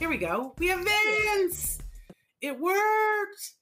Here we go. We have Vince. It worked.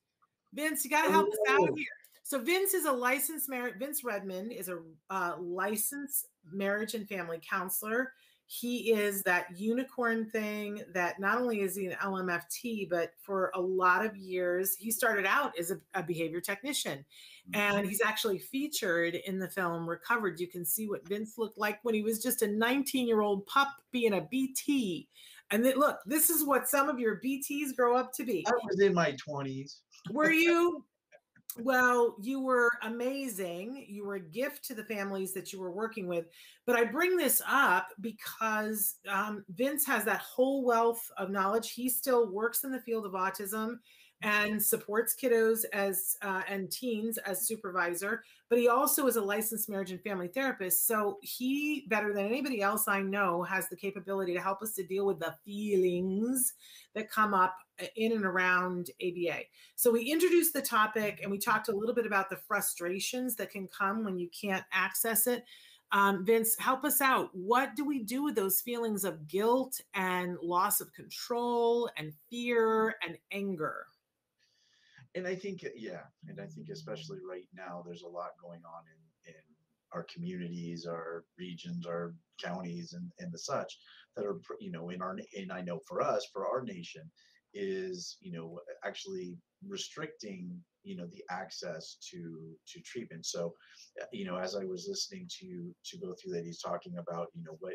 Vince, you got to help us out here. So Vince is a licensed marriage. Vince Redmond is a uh, licensed marriage and family counselor. He is that unicorn thing that not only is he an LMFT, but for a lot of years, he started out as a, a behavior technician. And he's actually featured in the film Recovered. You can see what Vince looked like when he was just a 19 year old pup being a BT. And then, look, this is what some of your BTs grow up to be. I was in my 20s. Were you? Well, you were amazing. You were a gift to the families that you were working with. But I bring this up because um, Vince has that whole wealth of knowledge. He still works in the field of autism and supports kiddos as uh, and teens as supervisor but he also is a licensed marriage and family therapist so he better than anybody else i know has the capability to help us to deal with the feelings that come up in and around aba so we introduced the topic and we talked a little bit about the frustrations that can come when you can't access it um, Vince, help us out. What do we do with those feelings of guilt and loss of control and fear and anger? And I think yeah, and I think especially right now, there's a lot going on in in our communities, our regions, our counties, and and the such that are you know in our and I know for us, for our nation, is you know actually restricting you know the access to to treatment. So you know as i was listening to to go through that he's talking about you know what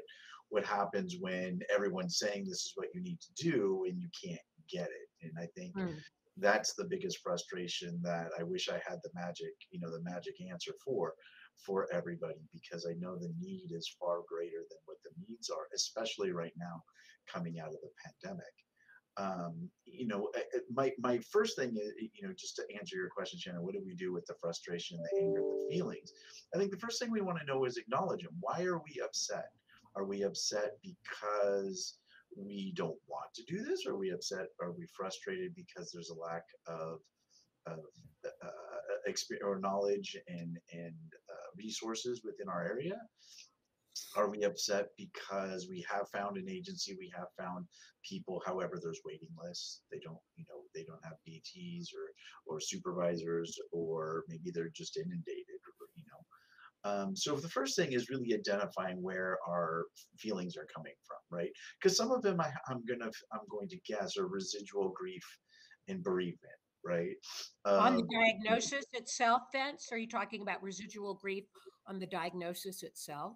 what happens when everyone's saying this is what you need to do and you can't get it. And i think mm that's the biggest frustration that I wish I had the magic, you know, the magic answer for for everybody because I know the need is far greater than what the needs are, especially right now coming out of the pandemic. Um, you know, eh, eh, my my first thing is, you know, just to answer your question, Shannon, what do we do with the frustration, the anger, the feelings? I think the first thing we want to know is acknowledge them. Why are we upset? Are we upset because we don't want to do this? Are we upset? Are we frustrated because there's a lack of of uh, experience or knowledge and and uh, resources within our area? Are we upset because we have found an agency, we have found people, however, there's waiting lists. They don't, you know, they don't have BTs or or supervisors, or maybe they're just inundated, um, so the first thing is really identifying where our feelings are coming from, right? Because some of them I, am gonna I'm going to guess are residual grief and bereavement, right? Um, on the um, diagnosis itself, Vince, are you talking about residual grief on the diagnosis itself?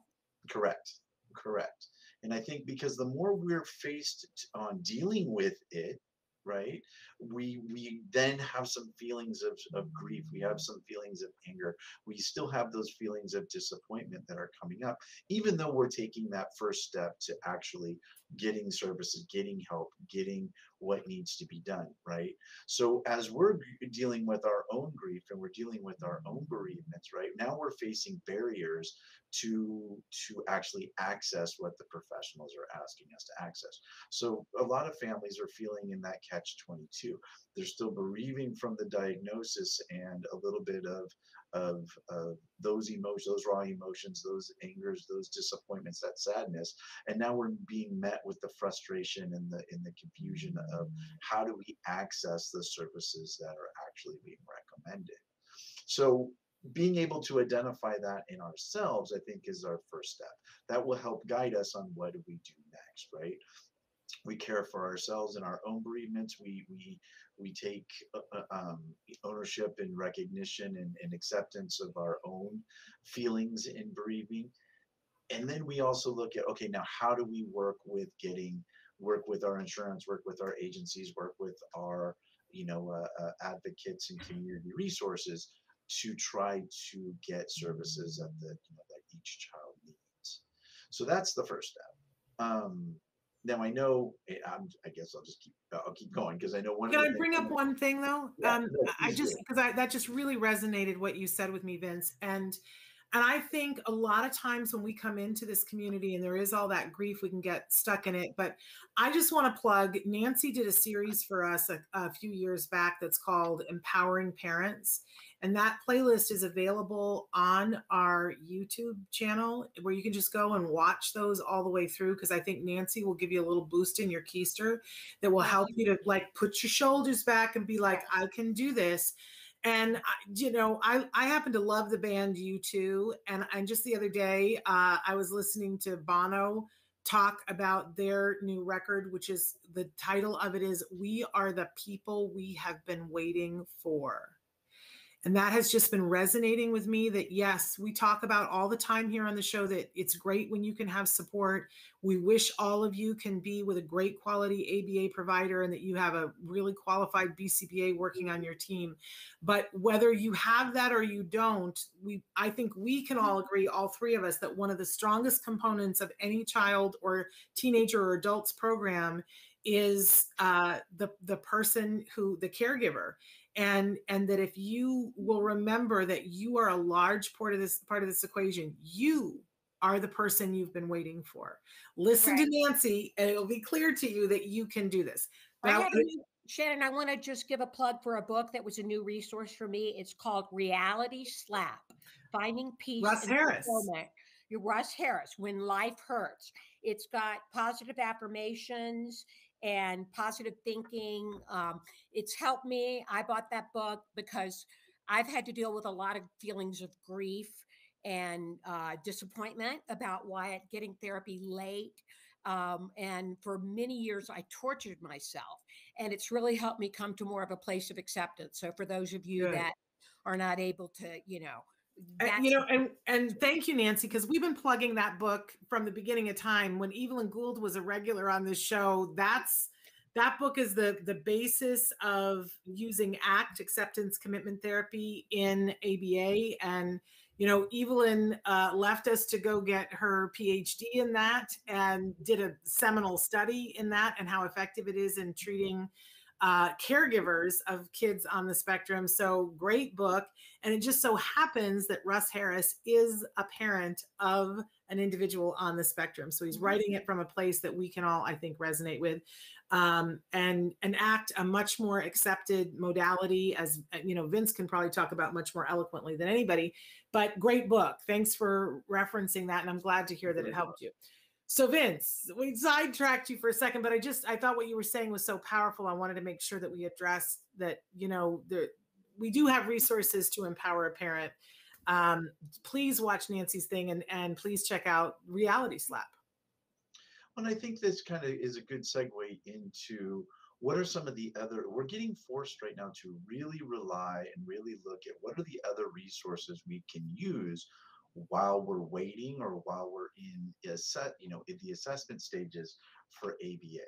Correct, correct. And I think because the more we're faced on dealing with it, right? We we then have some feelings of, of grief. We have some feelings of anger. We still have those feelings of disappointment that are coming up even though we're taking that first step to actually getting services getting help getting what needs to be done right? So as we're dealing with our own grief and we're dealing with our own bereavements right now we're facing barriers to to actually access what the professionals are asking us to access. So a lot of families are feeling in that catch 22 they're still bereaving from the diagnosis and a little bit of of, of those emotions those raw emotions those angers those disappointments that sadness and now we're being met with the frustration and the in the confusion of how do we access the services that are actually being recommended so being able to identify that in ourselves, I think, is our first step. That will help guide us on what do we do next, right? We care for ourselves in our own bereavements. We we we take uh, uh, um, ownership and recognition and, and acceptance of our own feelings in bereaving, and then we also look at okay, now how do we work with getting work with our insurance, work with our agencies, work with our you know uh, uh, advocates and community resources to try to get services that the you know that each child needs. So that's the first step. Um, now I know eh, I'm, I guess I'll just keep I'll keep going because I know one. Can I bring up one thing though? Yeah, um, I just because I that just really resonated what you said with me, Vince, and and I think a lot of times when we come into this community and there is all that grief, we can get stuck in it. But I just want to plug Nancy did a series for us a, a few years back that's called Empowering Parents. And that playlist is available on our YouTube channel where you can just go and watch those all the way through. Because I think Nancy will give you a little boost in your keister that will help you to like put your shoulders back and be like, I can do this. And you know, I I happen to love the band U2, and and just the other day, uh, I was listening to Bono talk about their new record, which is the title of it is "We Are the People We Have Been Waiting For." And that has just been resonating with me that yes, we talk about all the time here on the show that it's great when you can have support. We wish all of you can be with a great quality ABA provider and that you have a really qualified BCBA working on your team. But whether you have that or you don't, we I think we can all agree, all three of us, that one of the strongest components of any child or teenager or adults program is uh, the the person who the caregiver and and that if you will remember that you are a large part of this part of this equation you are the person you've been waiting for. Listen right. to nancy and it'll be clear to you that you can do this. Now, I shannon i want to just give a plug for a book that was a new resource for me. It's called reality slap finding peace russ harris. You're Russ Harris, When Life Hurts. It's got positive affirmations and positive thinking. Um, it's helped me. I bought that book because I've had to deal with a lot of feelings of grief and uh, disappointment about why getting therapy late. Um, and for many years, I tortured myself, and it's really helped me come to more of a place of acceptance. So, for those of you Good. that are not able to, you know, and, you know, and and thank you, Nancy, because we've been plugging that book from the beginning of time. When Evelyn Gould was a regular on this show, that's that book is the the basis of using ACT acceptance commitment therapy in ABA. And you know, Evelyn uh, left us to go get her PhD in that and did a seminal study in that and how effective it is in treating uh, caregivers of kids on the spectrum. So great book. And it just so happens that Russ Harris is a parent of an individual on the spectrum. So he's mm-hmm. writing it from a place that we can all, I think, resonate with um, and and act a much more accepted modality as uh, you know vince can probably talk about much more eloquently than anybody but great book thanks for referencing that and i'm glad to hear that it helped you so Vince, we sidetracked you for a second, but I just I thought what you were saying was so powerful. I wanted to make sure that we addressed that. You know, the, we do have resources to empower a parent. Um, please watch Nancy's thing and and please check out Reality Slap. And I think this kind of is a good segue into what are some of the other. We're getting forced right now to really rely and really look at what are the other resources we can use while we're waiting or while we're in set, you know, in the assessment stages for ABA.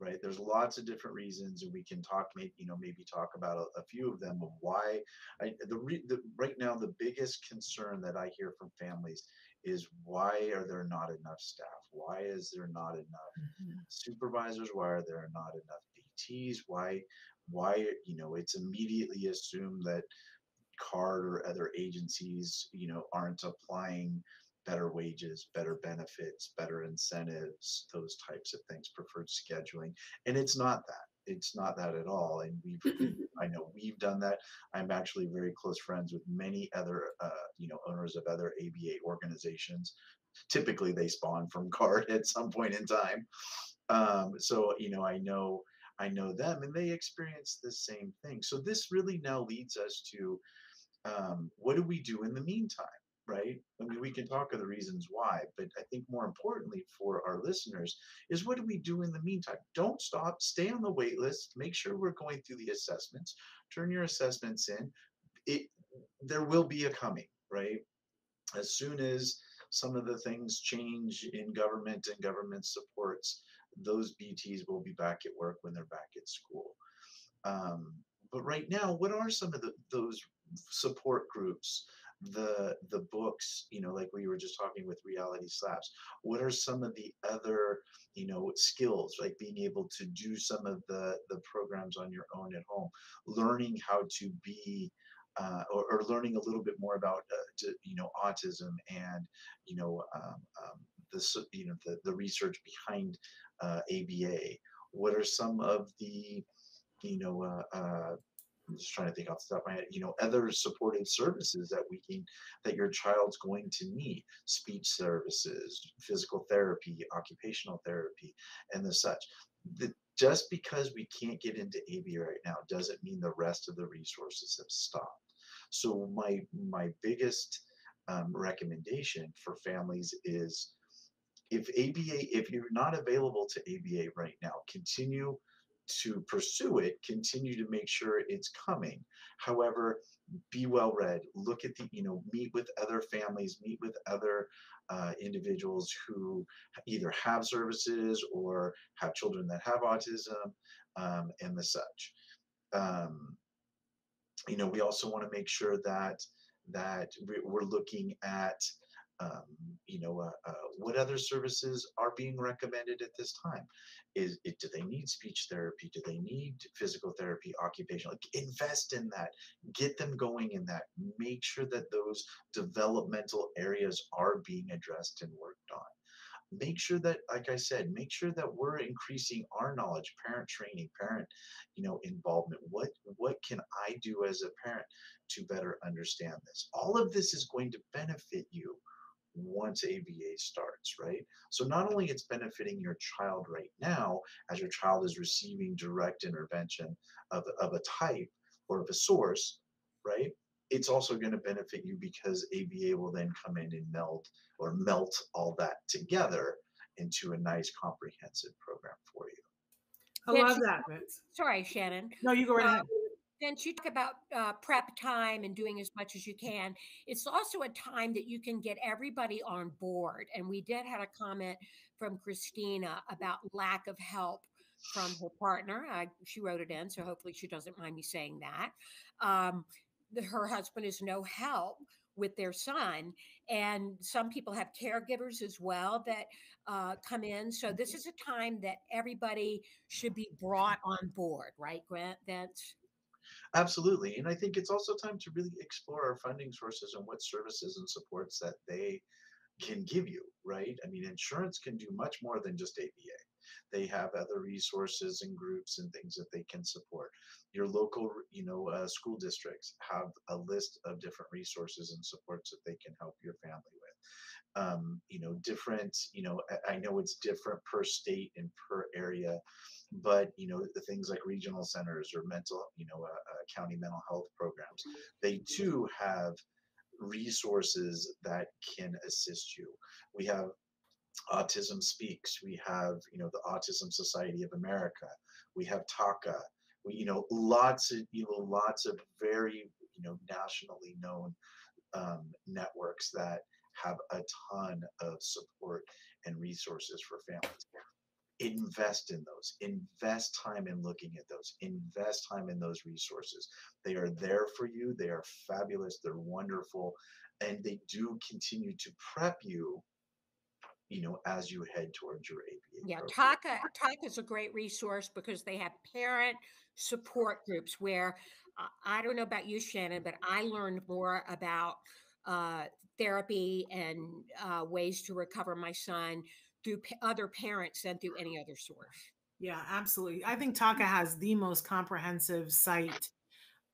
Right. There's lots of different reasons, and we can talk, maybe you know, maybe talk about a, a few of them of why. I, the, re, the right now the biggest concern that I hear from families is why are there not enough staff? Why is there not enough mm-hmm. supervisors? Why are there not enough BTs? Why, why you know, it's immediately assumed that CARD or other agencies, you know, aren't applying better wages, better benefits, better incentives, those types of things, preferred scheduling. And it's not that. It's not that at all. And we've, I know we've done that. I'm actually very close friends with many other, uh, you know, owners of other ABA organizations. Typically, they spawn from CARD at some point in time. Um, so, you know, I know I know them and they experience the same thing. So this really now leads us to um, what do we do in the meantime? Right? I mean, we can talk of the reasons why, but I think more importantly for our listeners is what do we do in the meantime? Don't stop, stay on the wait list, make sure we're going through the assessments, turn your assessments in. It there will be a coming, right? As soon as some of the things change in government and government supports, those BTs will be back at work when they're back at school. Um, but right now, what are some of the, those support groups, the the books, you know, like we were just talking with Reality Slaps? What are some of the other, you know, skills, like being able to do some of the the programs on your own at home, learning how to be uh, or, or, learning a little bit more about uh, to, you know autism and you know um, um, the you know the, the research behind uh, ABA. What are some of the you know uh, uh, I'm just trying to think off the top of my head, you know, other supportive services that we can, that your child's going to need, speech services, physical therapy, occupational therapy, and the such. The, just because we can't get into ABA right now doesn't mean the rest of the resources have stopped. So my my biggest um, recommendation for families is if ABA, if you're not available to ABA right now, continue to pursue it, continue to make sure it's coming. However, be well read, look at the, you know, meet with other families, meet with other uh, individuals who either have services or have children that have autism um, and the such. Um, you know, we also want to make sure that that we're looking at um, you know, uh, uh, what other services are being recommended at this time? Is it, do they need speech therapy? Do they need physical therapy, occupational? Like, invest in that. Get them going in that. Make sure that those developmental areas are being addressed and worked on make sure that like i said make sure that we're increasing our knowledge parent training parent you know involvement what what can i do as a parent to better understand this all of this is going to benefit you once ABA starts, right? So not only it's benefiting your child right now as your child is receiving direct intervention of, of a type or of a source, right? It's also going to benefit you because ABA will then come in and melt or melt all that together into a nice comprehensive program for you. I love that, Sorry, Shannon. No, you go right uh, ahead. Since you talk about uh, prep time and doing as much as you can, it's also a time that you can get everybody on board. And we did have a comment from Christina about lack of help from her partner. I, she wrote it in, so hopefully she doesn't mind me saying that. Um, the, her husband is no help with their son. And some people have caregivers as well that uh, come in. So this is a time that everybody should be brought on board, right, Grant? That's Absolutely. And I think it's also time to really explore our funding sources and what services and supports that they can give you, right? I mean, insurance can do much more than just ABA. They have other resources and groups and things that they can support. Your local, you know, uh, school districts have a list of different resources and supports that they can help your family with. Um, you know, different, you know, I know it's different per state and per area, but you know the things like regional centers or mental you know uh, uh, county mental health programs they too have resources that can assist you we have autism speaks we have you know the autism society of america we have TACA. we you know lots of you know lots of very you know nationally known um, networks that have a ton of support and resources for families. Invest in those. Invest time in looking at those. Invest time in those resources. They are there for you. They are fabulous. They're wonderful. And they do continue to prep you you know as you head towards your ABA yeah TACA TACA is a great resource because they have parent support groups where uh, i don't know about you shannon but i learned more about uh, therapy and uh, ways to recover my son through p- other parents than through any other source. Yeah, absolutely. I think TACA has the most comprehensive site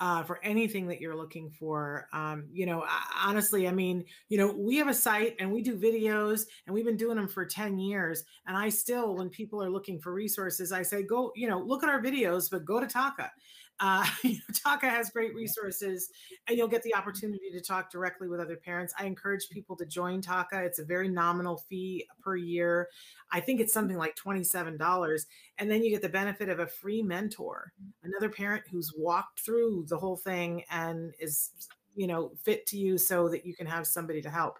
uh, for anything that you're looking for. Um, you know, honestly, I mean, you know, we have a site and we do videos and we've been doing them for 10 years. And I still, when people are looking for resources, I say, go, you know, look at our videos, but go to TACA. Uh, TACA has great resources, and you'll get the opportunity to talk directly with other parents. I encourage people to join TACA. It's a very nominal fee per year. I think it's something like $27. And then you get the benefit of a free mentor, another parent who's walked through the whole thing and is you know fit to you so that you can have somebody to help.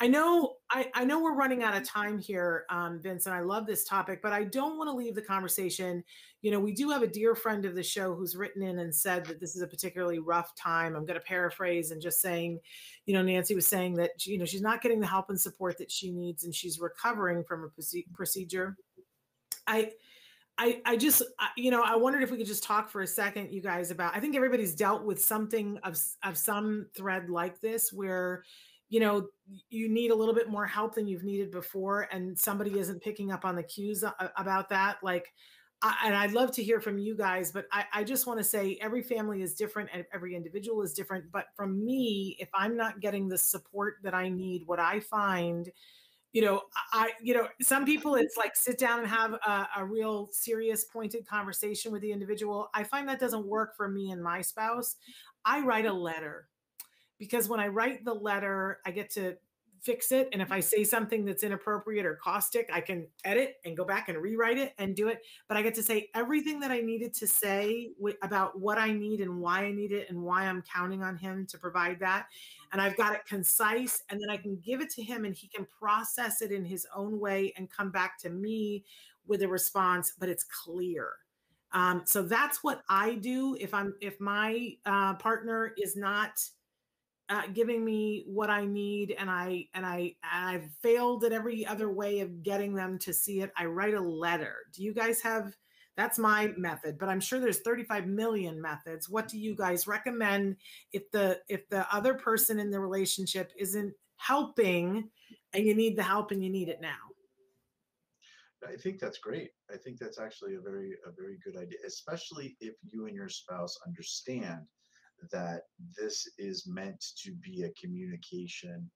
I know i, I know we're running out of time here um, vince and i love this topic but i don't want to leave the conversation. You know we do have a dear friend of the show who's written in and said that this is a particularly rough time. I'm going to paraphrase and just saying you know nancy was saying that you know she's not getting the help and support that she needs and she's recovering from a procedure. I I, I just, you know, I wondered if we could just talk for a second, you guys, about. I think everybody's dealt with something of of some thread like this, where, you know, you need a little bit more help than you've needed before, and somebody isn't picking up on the cues uh, about that. Like, I, and I'd love to hear from you guys, but I, I just want to say every family is different and every individual is different. But from me, if I'm not getting the support that I need, what I find, you know, I, you know, some people it's like sit down and have a, a real serious, pointed conversation with the individual. I find that doesn't work for me and my spouse. I write a letter because when I write the letter, I get to fix it. And if I say something that's inappropriate or caustic, I can edit and go back and rewrite it and do it. But I get to say everything that I needed to say w- about what I need and why I need it and why I'm counting on him to provide that. And I've got it concise, and then I can give it to him and he can process it in his own way and come back to me with a response, but it's clear. Um, so that's what I do if I'm if my uh, partner is not uh, giving me what I need, and I and I and I've failed at every other way of getting them to see it. I write a letter. Do you guys have? That's my method, but I'm sure there's 35 million methods. What do you guys recommend if the if the other person in the relationship isn't helping, and you need the help and you need it now? I think that's great. I think that's actually a very a very good idea, especially if you and your spouse understand that this is meant to be a communication,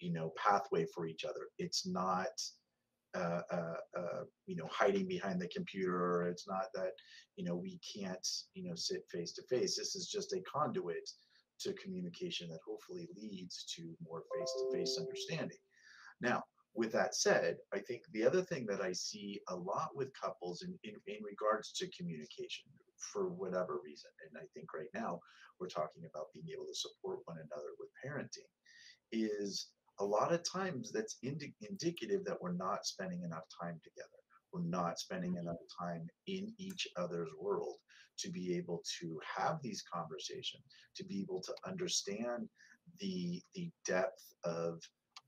you know, pathway for each other. It's not uh, uh, uh, you know, hiding behind the computer. It's not that, you know, we can't, you know, sit face to face. This is just a conduit to communication that hopefully leads to more face to face understanding. Now, with that said, I think the other thing that I see a lot with couples in, in, in regards to communication, for whatever reason, and I think right now we're talking about being able to support one another with parenting, is a lot of times that's indi- indicative that we're not spending enough time together. We're not spending mm-hmm. enough time in each other's world to be able to have these conversations, to be able to understand the the depth of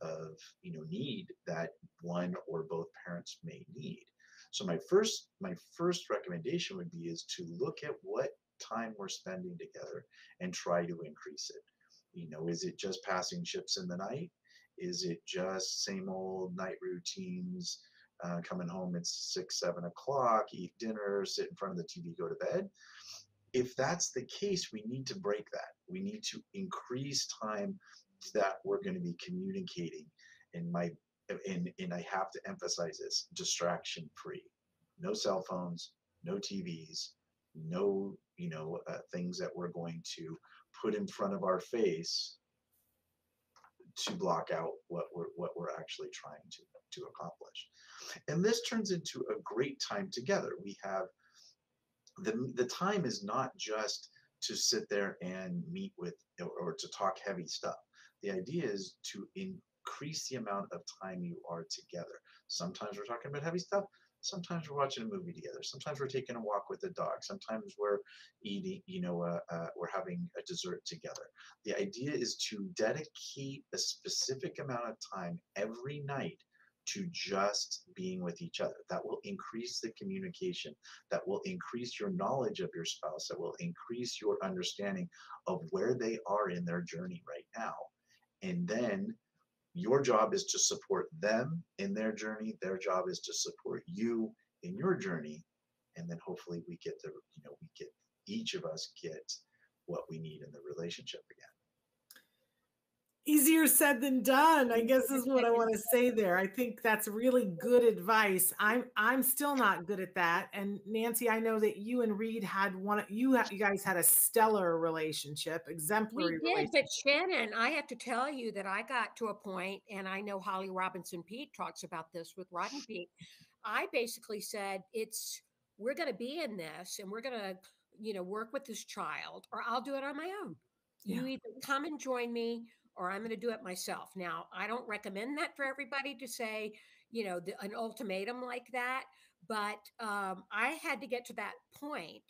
of you know need that one or both parents may need. So my first my first recommendation would be is to look at what time we're spending together and try to increase it. You know is it just passing ships in the night? Is it just same old night routines uh, coming home it's six seven o'clock eat dinner sit in front of the tv go to bed? If that's the case we need to break that. We need to increase time that we're going to be communicating in my and, and I have to emphasize this distraction free no cell phones no TVs no you know uh, things that we're going to put in front of our face to block out what we're what we're actually trying to to accomplish. And this turns into a great time together. We have the the time is not just to sit there and meet with or, or to talk heavy stuff the idea is to increase the amount of time you are together. Sometimes we're talking about heavy stuff. Sometimes we're watching a movie together. Sometimes we're taking a walk with the dog. Sometimes we're eating, you know, uh, uh, we're having a dessert together. The idea is to dedicate a specific amount of time every night to just being with each other. That will increase the communication. That will increase your knowledge of your spouse. That will increase your understanding of where they are in their journey right now. And then your job is to support them in their journey. Their job is to support you in your journey. And then hopefully we get the, you know, we get each of us get what we need in the relationship again easier said than done i guess is what i want to say there. I think that's really good advice. I'm i'm still not good at that and nancy i know that you and reed had one you you guys had a stellar relationship exemplary we did but shannon i have to tell you that i got to a point and i know holly robinson peete talks about this with rodney peete i basically said it's we're going to be in this and we're going to you know work with this child or i'll do it on my own. Yeah. you either come and join me or I'm going to do it myself. Now, I don't recommend that for everybody to say, you know, the, an ultimatum like that, but um, I had to get to that point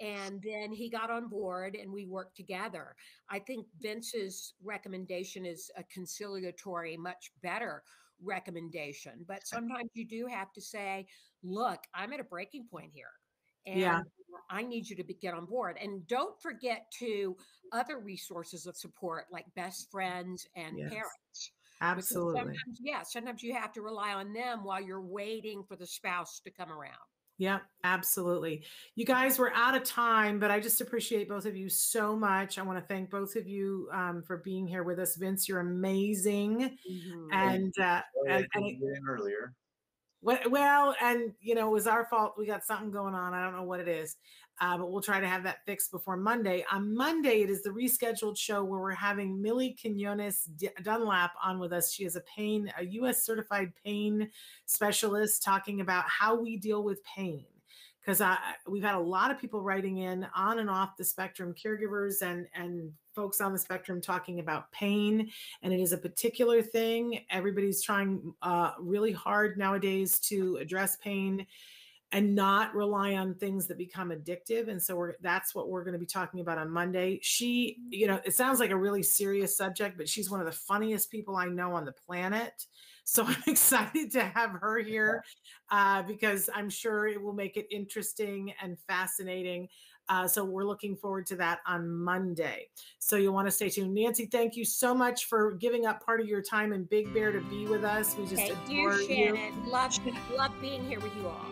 and then he got on board and we worked together. I think Vince's recommendation is a conciliatory, much better recommendation. But sometimes you do have to say, look, I'm at a breaking point here. And yeah. I need you to be, get on board. And don't forget to other resources of support like best friends and yes. parents. Absolutely. Sometimes, yeah, sometimes you have to rely on them while you're waiting for the spouse to come around. Yep, absolutely. You guys were out of time, but I just appreciate both of you so much. I want to thank both of you um, for being here with us. Vince, you're amazing. Mm-hmm. And, uh, and, and earlier. Well, and you know, it was our fault. We got something going on. I don't know what it is, uh, but we'll try to have that fixed before Monday. On Monday, it is the rescheduled show where we're having Millie Quinones Dunlap on with us. She is a pain, a U.S. certified pain specialist, talking about how we deal with pain. Because we've had a lot of people writing in on and off the spectrum, caregivers and and folks on the spectrum talking about pain, and it is a particular thing. Everybody's trying uh, really hard nowadays to address pain and not rely on things that become addictive and so we're that's what we're going to be talking about on monday. She you know it sounds like a really serious subject but she's one of the funniest people i know on the planet so i'm excited to have her here uh, because i'm sure it will make it interesting and fascinating uh, so we're looking forward to that on Monday. So you'll want to stay tuned. Nancy, thank you so much for giving up part of your time in Big Bear to be with us. We just thank adore you, Shannon. You. Love, love being here with you all.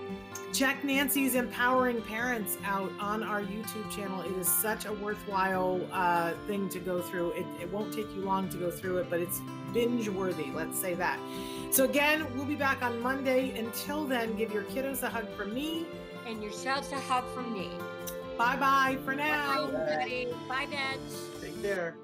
Check Nancy's Empowering Parents out on our YouTube channel. It is such a worthwhile uh, thing to go through. It, it won't take you long to go through it, but it's binge worthy. Let's say that. So, again, we'll be back on Monday. Until then, give your kiddos a hug from me. And yourselves a hug from me. Bye bye for now. Bye, everybody. Bye, Dad. Take care.